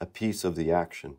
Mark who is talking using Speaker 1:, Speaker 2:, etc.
Speaker 1: a piece of the action.